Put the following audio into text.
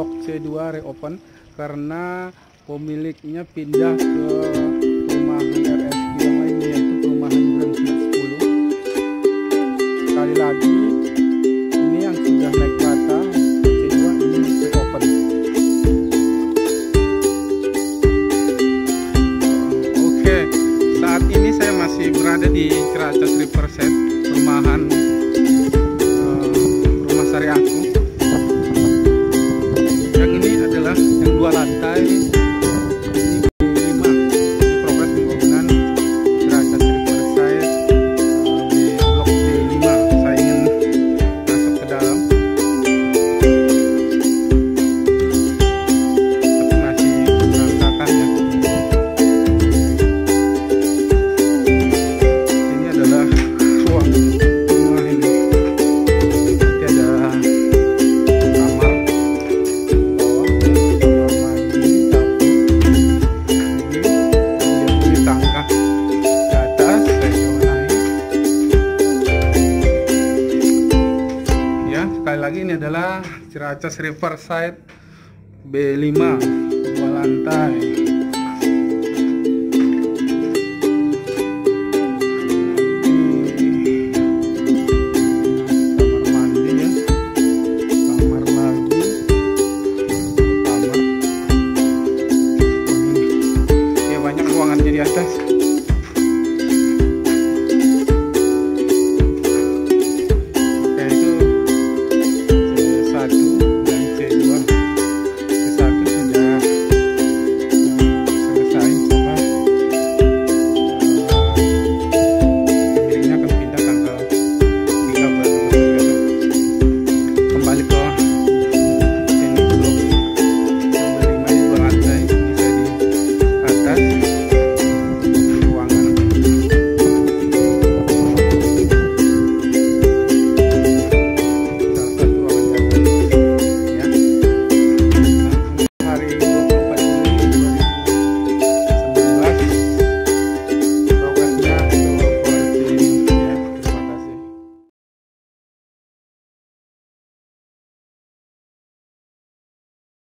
blok C2 reopen karena pemiliknya pindah ke perumahan RSQ yang lain yaitu perumahan Grand Suite 10 sekali lagi ini yang sudah naik oke saat ini saya masih berada di Ciracas Riverside perumahan lagi ini adalah Ciracas Riverside B5 dua lantai